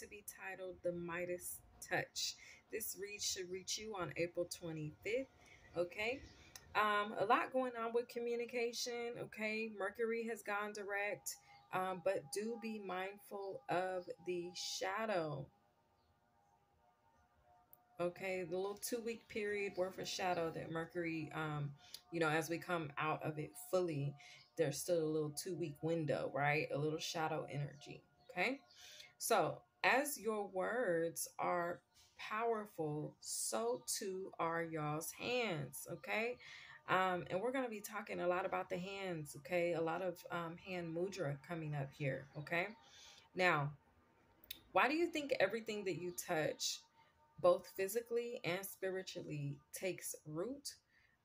to be titled The Midas Touch. This read should reach you on April 25th. Okay. Um, a lot going on with communication. Okay. Mercury has gone direct. Um, but do be mindful of the shadow. Okay, the little two week period worth of shadow that Mercury, um, you know, as we come out of it fully, there's still a little two week window, right? A little shadow energy. Okay, so as your words are powerful, so too are y'all's hands. Okay, um, and we're going to be talking a lot about the hands. Okay, a lot of um, hand mudra coming up here. Okay, now, why do you think everything that you touch, both physically and spiritually, takes root,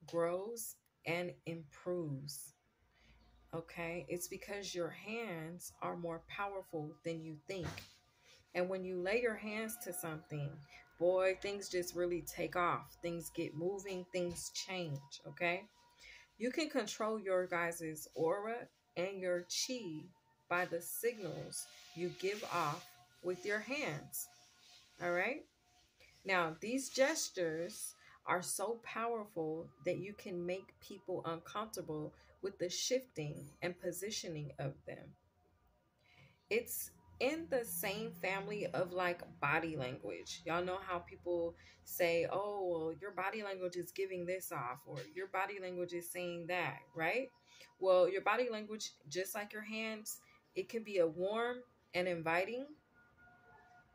grows, and improves? Okay, it's because your hands are more powerful than you think. And when you lay your hands to something, boy, things just really take off. Things get moving, things change. Okay, you can control your guys' aura and your chi by the signals you give off with your hands. All right, now these gestures are so powerful that you can make people uncomfortable with the shifting and positioning of them. It's in the same family of like body language. Y'all know how people say, oh, well, your body language is giving this off, or your body language is saying that, right? Well, your body language, just like your hands, it can be a warm and inviting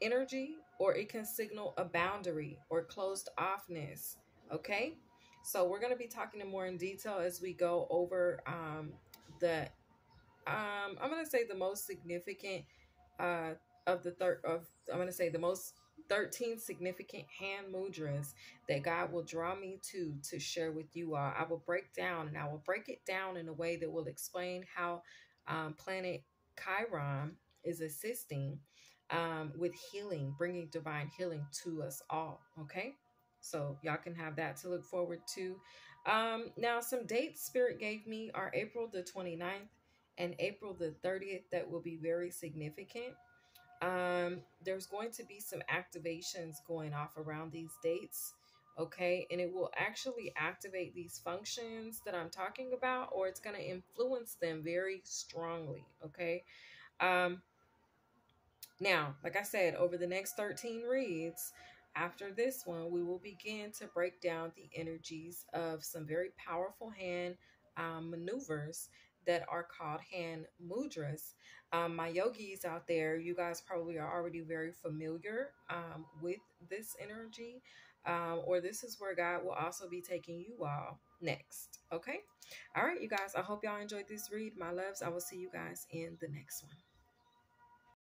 energy, or it can signal a boundary or closed offness. Okay. So we're going to be talking in more in detail as we go over um, the, um, I'm going to say the most significant uh, of the third of, I'm going to say the most 13 significant hand mudras that God will draw me to to share with you all. I will break down and I will break it down in a way that will explain how um, planet Chiron is assisting um, with healing, bringing divine healing to us all. Okay. So y'all can have that to look forward to. Um, now, some dates Spirit gave me are April the 29th and April the 30th that will be very significant. Um, there's going to be some activations going off around these dates. Okay, and it will actually activate these functions that I'm talking about, or it's going to influence them very strongly. Okay, um, now, like I said, over the next 13 reads, after this one, we will begin to break down the energies of some very powerful hand um, maneuvers that are called hand mudras. Um, my yogis out there, you guys probably are already very familiar um, with this energy, um, or this is where God will also be taking you all next. Okay. All right, you guys, I hope y'all enjoyed this read. My loves, I will see you guys in the next one.